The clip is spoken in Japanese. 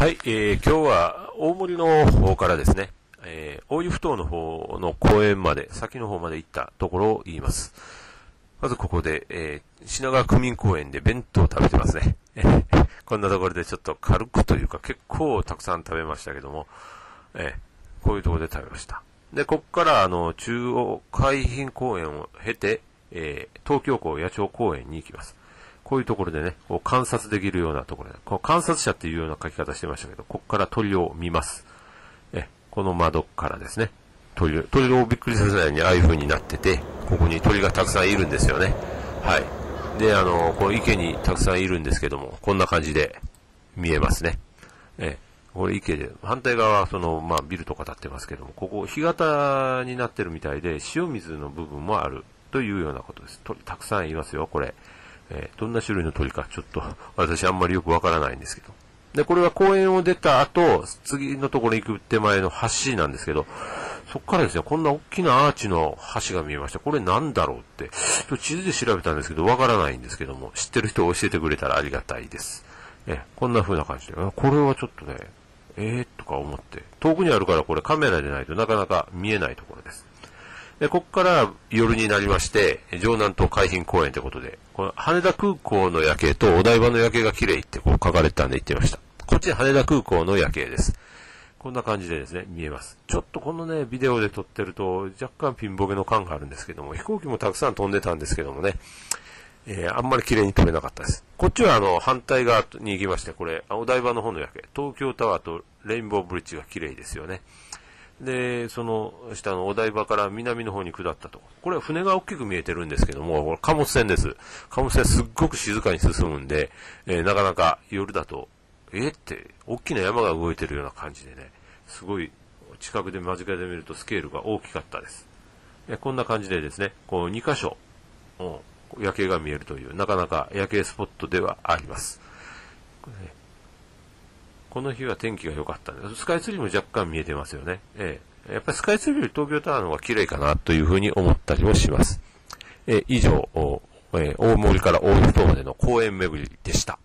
はい、えー、今日は大森の方からですね、えー、大湯ふ頭の方の公園まで、先の方まで行ったところを言います。まずここで、えー、品川区民公園で弁当を食べてますね。こんなところでちょっと軽くというか結構たくさん食べましたけども、えー、こういうところで食べました。で、こっからあの、中央海浜公園を経て、えー、東京港野鳥公園に行きます。こういうところでね、こう観察できるようなところで、こう観察者っていうような書き方してましたけど、ここから鳥を見ます。え、この窓からですね、鳥、鳥をびっくりさせないようにああいう風になってて、ここに鳥がたくさんいるんですよね。はい。で、あの、この池にたくさんいるんですけども、こんな感じで見えますね。え、これ池で、反対側はその、まあビルとか建ってますけども、ここ干潟になってるみたいで、塩水の部分もあるというようなことです。鳥たくさんいますよ、これ。えー、どんな種類の鳥かちょっと 私あんまりよくわからないんですけど。で、これは公園を出た後、次のところに行く手前の橋なんですけど、そこからですね、こんな大きなアーチの橋が見えました。これなんだろうって、ちょ地図で調べたんですけど、わからないんですけども、知ってる人を教えてくれたらありがたいです。え、こんな風な感じで、これはちょっとね、えーとか思って、遠くにあるからこれカメラでないとなかなか見えないところです。で、ここから夜になりまして、城南島海浜公園ということで、この羽田空港の夜景とお台場の夜景が綺麗ってこう書かれてたんで言ってました。こっち羽田空港の夜景です。こんな感じでですね、見えます。ちょっとこのね、ビデオで撮ってると若干ピンボケの感があるんですけども、飛行機もたくさん飛んでたんですけどもね、えー、あんまり綺麗に撮れなかったです。こっちはあの、反対側に行きまして、これ、お台場の方の夜景、東京タワーとレインボーブリッジが綺麗ですよね。で、その下のお台場から南の方に下ったと。これは船が大きく見えてるんですけども、これ貨物船です。貨物船すっごく静かに進むんで、えー、なかなか夜だと、え、って、大きな山が動いてるような感じでね、すごい近くで間近で見るとスケールが大きかったです。えこんな感じでですね、こう2箇所、夜景が見えるという、なかなか夜景スポットではあります。この日は天気が良かったんです、スカイツリーも若干見えてますよね。ええ。やっぱりスカイツリーより東京タワーの方が綺麗かなというふうに思ったりもします。え以上、え大森から大湯島までの公園巡りでした。